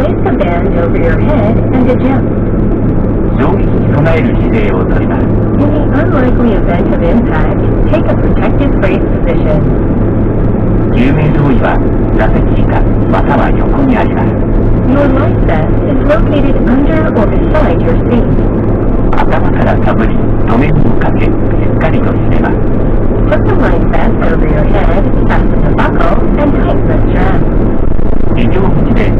Place the band over your head and adjust. 上下に構える姿勢をとります。In the unlikely event of impact, take a protective brace position. 10メートル位は座席以下または横にあります。Your life vest is located under or beside your seat. 頭からかぶり、止めをかけ、しっかりと締めます。Put the life vest over your head, fasten the buckle, and tighten the strap. 医療口で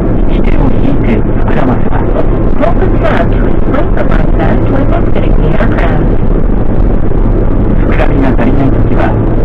膨らみが足りないときは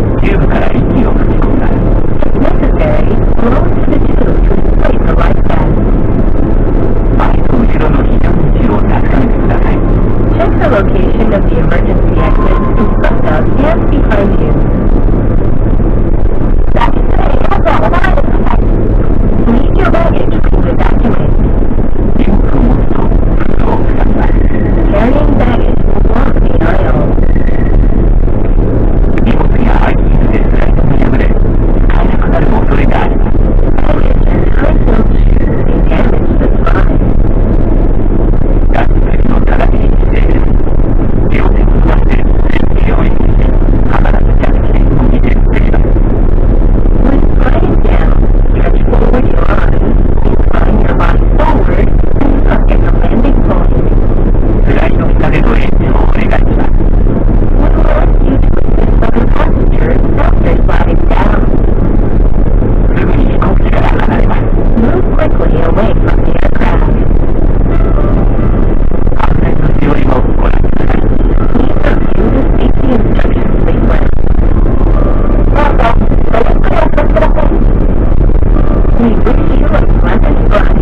we wish you a pleasant ride.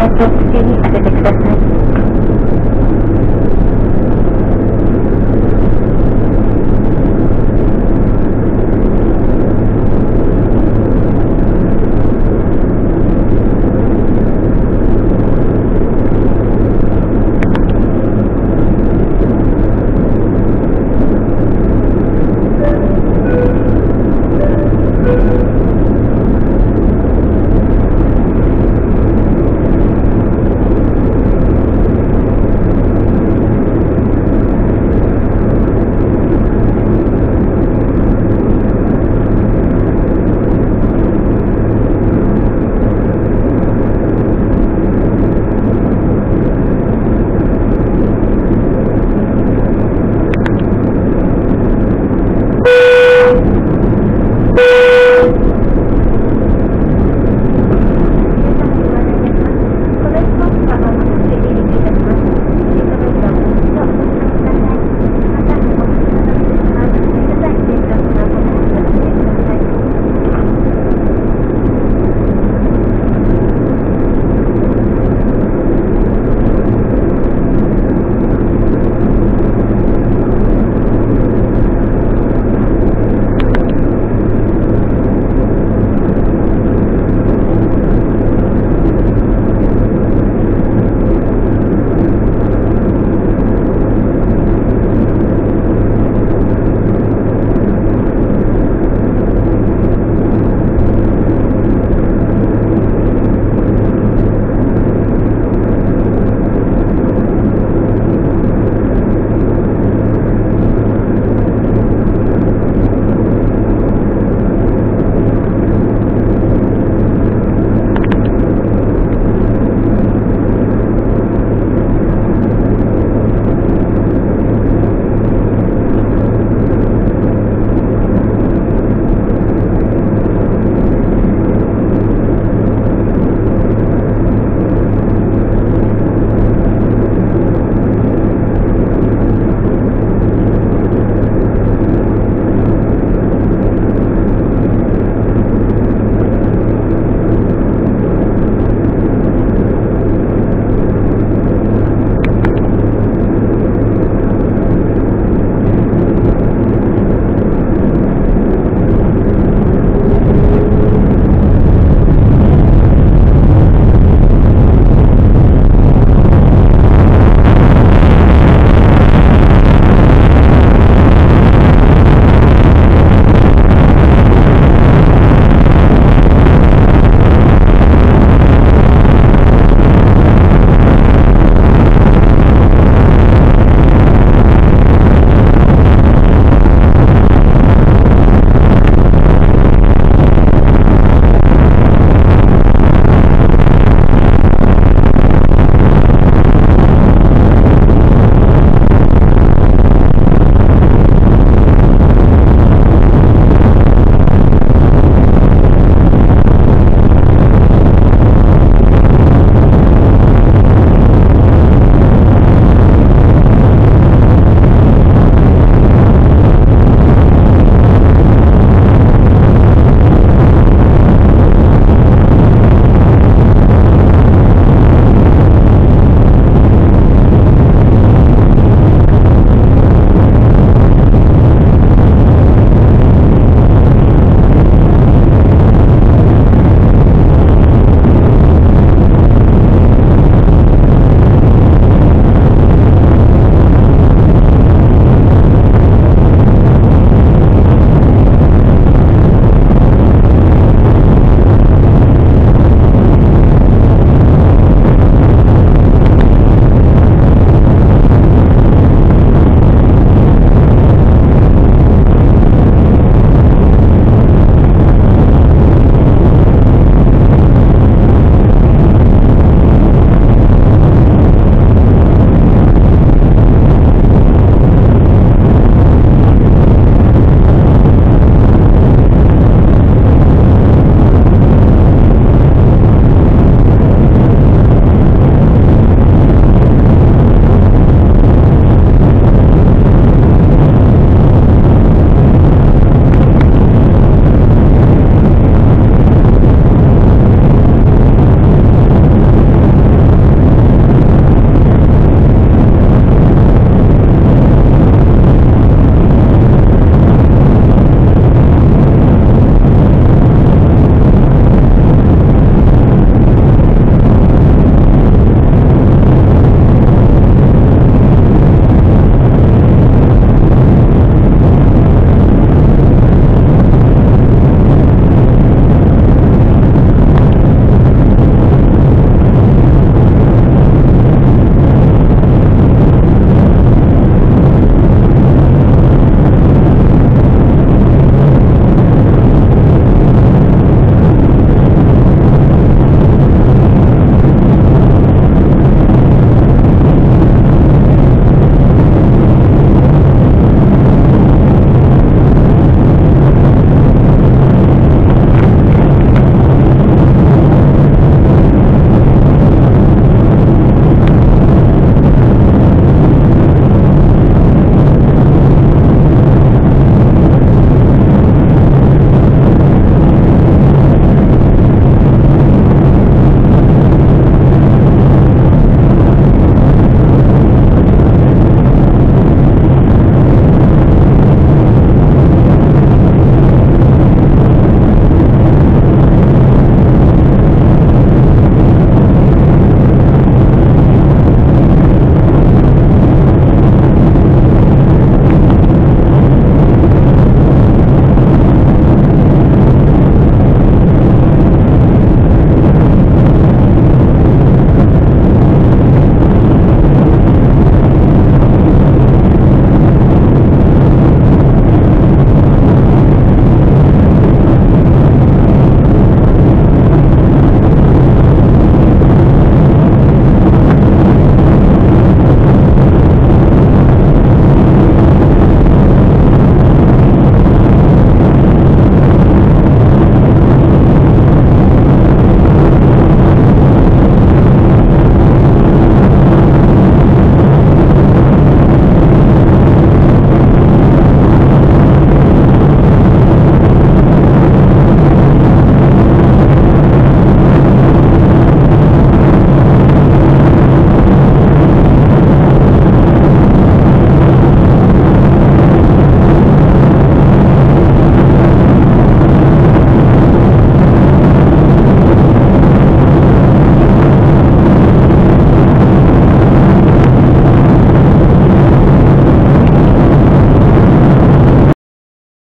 メット付近に当ててください。